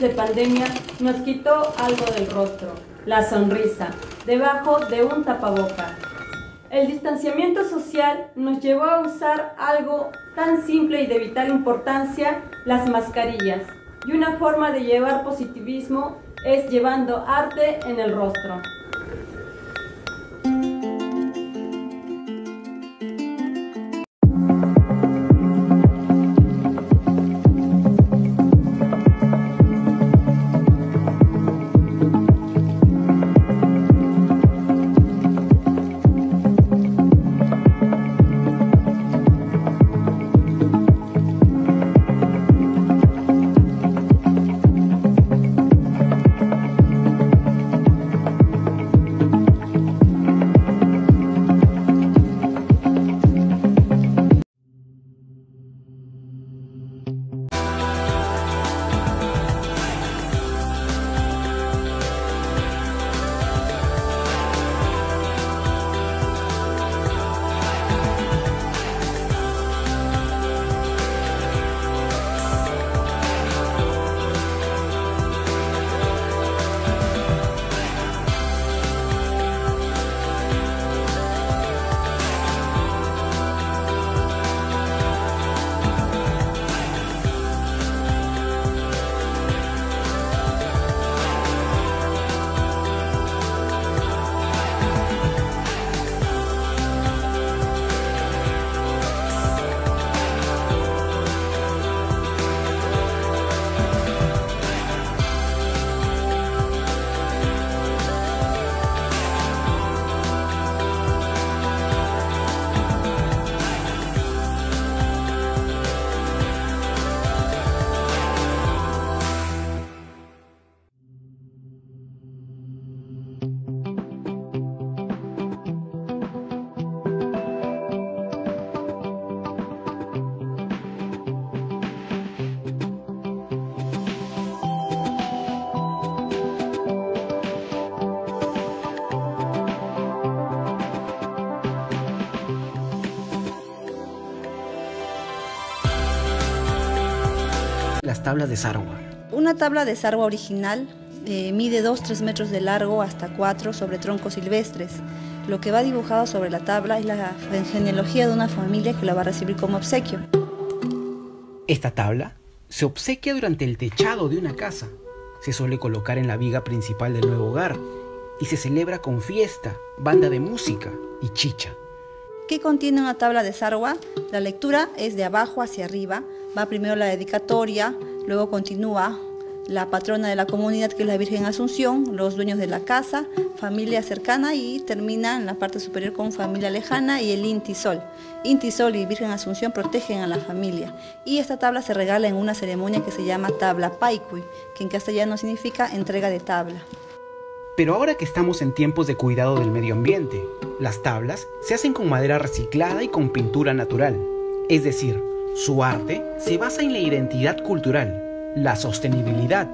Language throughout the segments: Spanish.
de pandemia nos quitó algo del rostro, la sonrisa, debajo de un tapaboca. El distanciamiento social nos llevó a usar algo tan simple y de vital importancia, las mascarillas. Y una forma de llevar positivismo es llevando arte en el rostro. Las tablas de sarwa? Una tabla de sarwa original eh, mide 2-3 metros de largo hasta 4 sobre troncos silvestres. Lo que va dibujado sobre la tabla es la genealogía de una familia que la va a recibir como obsequio. Esta tabla se obsequia durante el techado de una casa. Se suele colocar en la viga principal del nuevo hogar y se celebra con fiesta, banda de música y chicha. ¿Qué contiene una tabla de sarwa? La lectura es de abajo hacia arriba, va primero la dedicatoria, luego continúa la patrona de la comunidad que es la Virgen Asunción, los dueños de la casa, familia cercana y termina en la parte superior con familia lejana y el Inti Sol. Inti Sol y Virgen Asunción protegen a la familia y esta tabla se regala en una ceremonia que se llama tabla paikui, que en castellano significa entrega de tabla. Pero ahora que estamos en tiempos de cuidado del medio ambiente, las tablas se hacen con madera reciclada y con pintura natural. Es decir, su arte se basa en la identidad cultural, la sostenibilidad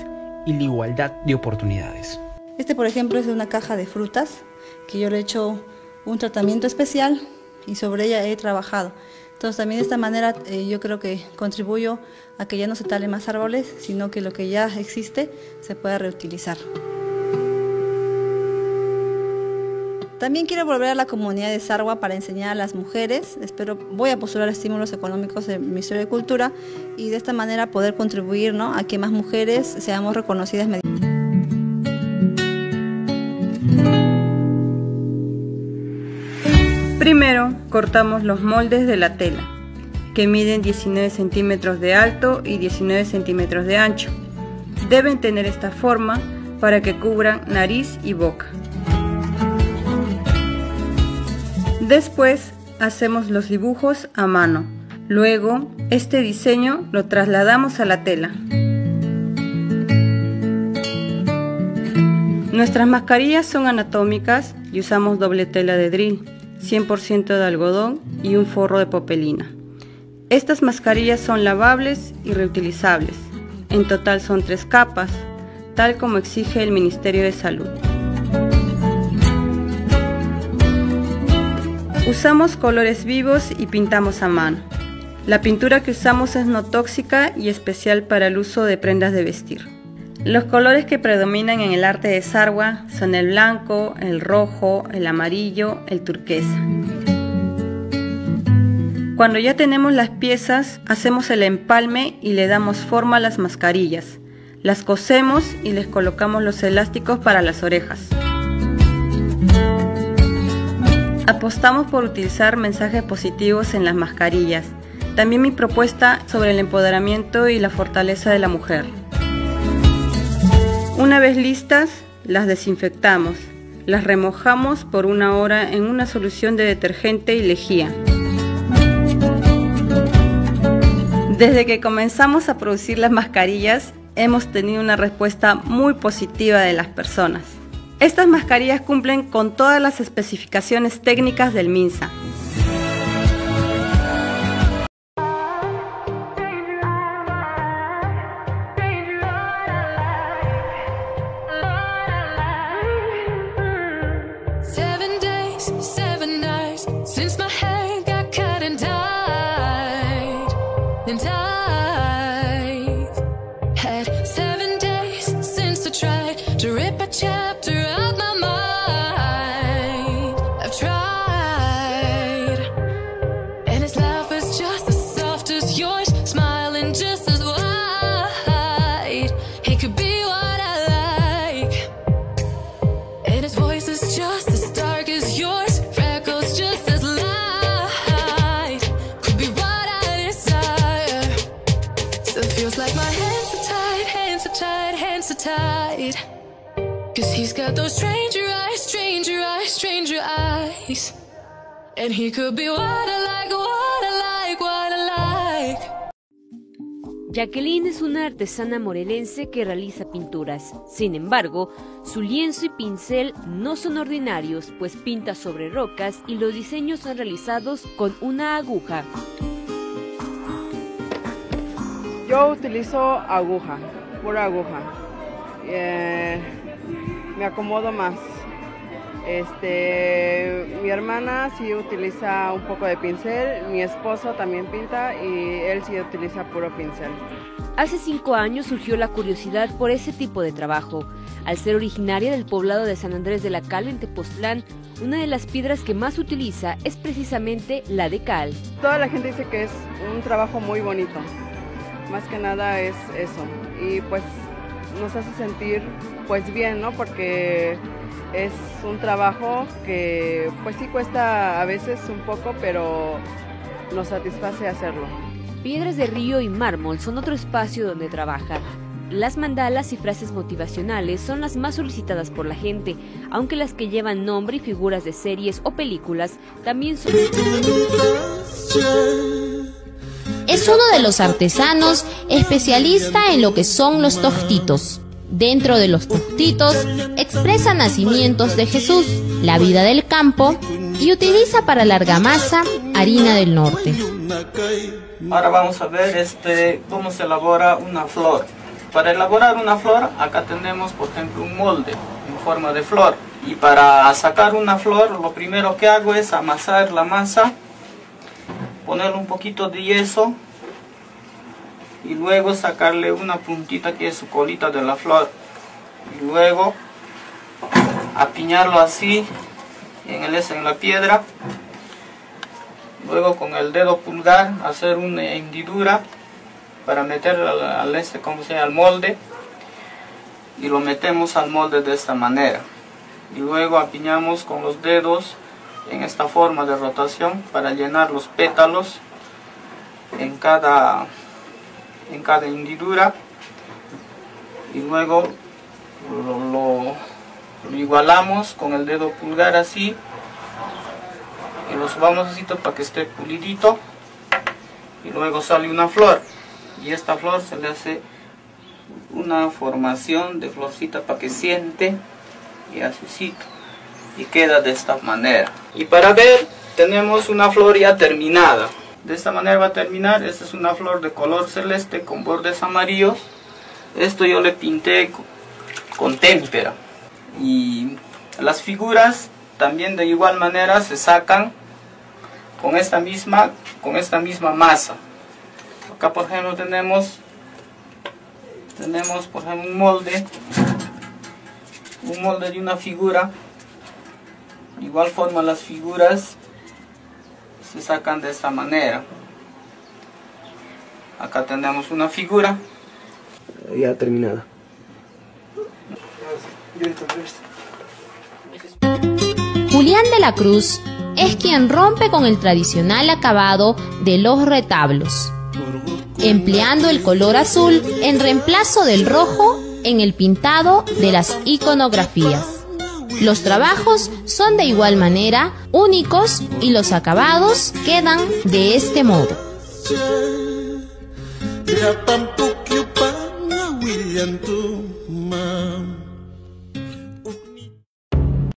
y la igualdad de oportunidades. Este, por ejemplo, es una caja de frutas que yo le he hecho un tratamiento especial y sobre ella he trabajado. Entonces también de esta manera eh, yo creo que contribuyo a que ya no se talen más árboles, sino que lo que ya existe se pueda reutilizar. También quiero volver a la comunidad de Sarwa para enseñar a las mujeres. Espero, voy a postular estímulos económicos del Ministerio de Cultura y de esta manera poder contribuir ¿no? a que más mujeres seamos reconocidas. Primero, cortamos los moldes de la tela, que miden 19 centímetros de alto y 19 centímetros de ancho. Deben tener esta forma para que cubran nariz y boca. Después hacemos los dibujos a mano. Luego, este diseño lo trasladamos a la tela. Nuestras mascarillas son anatómicas y usamos doble tela de drill, 100% de algodón y un forro de popelina. Estas mascarillas son lavables y reutilizables. En total son tres capas, tal como exige el Ministerio de Salud. Usamos colores vivos y pintamos a mano. La pintura que usamos es no tóxica y especial para el uso de prendas de vestir. Los colores que predominan en el arte de Sarwa son el blanco, el rojo, el amarillo, el turquesa. Cuando ya tenemos las piezas, hacemos el empalme y le damos forma a las mascarillas. Las cosemos y les colocamos los elásticos para las orejas. Apostamos por utilizar mensajes positivos en las mascarillas. También mi propuesta sobre el empoderamiento y la fortaleza de la mujer. Una vez listas, las desinfectamos. Las remojamos por una hora en una solución de detergente y lejía. Desde que comenzamos a producir las mascarillas, hemos tenido una respuesta muy positiva de las personas. Estas mascarillas cumplen con todas las especificaciones técnicas del MINSA. Jacqueline es una artesana morelense que realiza pinturas. Sin embargo, su lienzo y pincel no son ordinarios, pues pinta sobre rocas y los diseños son realizados con una aguja. Yo utilizo aguja, pura aguja. Eh, me acomodo más. Este, mi hermana sí utiliza un poco de pincel, mi esposo también pinta y él sí utiliza puro pincel. Hace cinco años surgió la curiosidad por ese tipo de trabajo. Al ser originaria del poblado de San Andrés de la Cal en Tepoztlán, una de las piedras que más utiliza es precisamente la de cal. Toda la gente dice que es un trabajo muy bonito. Más que nada es eso. Y pues nos hace sentir pues bien, ¿no? Porque es un trabajo que pues sí cuesta a veces un poco, pero nos satisface hacerlo. Piedras de Río y Mármol son otro espacio donde trabaja. Las mandalas y frases motivacionales son las más solicitadas por la gente, aunque las que llevan nombre y figuras de series o películas también son... Es uno de los artesanos especialista en lo que son los tostitos. Dentro de los tostitos expresa nacimientos de Jesús, la vida del campo y utiliza para la argamasa harina del norte. Ahora vamos a ver este, cómo se elabora una flor. Para elaborar una flor, acá tenemos por ejemplo un molde en forma de flor. Y para sacar una flor, lo primero que hago es amasar la masa, ponerle un poquito de yeso y luego sacarle una puntita que es su colita de la flor. Y luego apiñarlo así en el en la piedra. Luego con el dedo pulgar hacer una hendidura para meter al, este como sea al molde. Y lo metemos al molde de esta manera. Y luego apiñamos con los dedos en esta forma de rotación para llenar los pétalos en cada en cada hendidura. Y luego lo, igualamos con el dedo pulgar así. Y lo subamos así para que esté pulidito. Y luego sale una flor. Y esta flor se le hace una formación de florcita para que siente y así y queda de esta manera y para ver tenemos una flor ya terminada de esta manera va a terminar. Esta es una flor de color celeste con bordes amarillos. Esto yo le pinté con témpera. Y las figuras también de igual manera se sacan con esta misma, con esta misma masa. Acá por ejemplo tenemos tenemos por ejemplo un molde, un molde de una figura. Igual forma las figuras se sacan de esta manera. Acá tenemos una figura. Ya terminada. Julián de la Cruz es quien rompe con el tradicional acabado de los retablos, empleando el color azul en reemplazo del rojo en el pintado de las iconografías. Los trabajos son de igual manera únicos y los acabados quedan de este modo.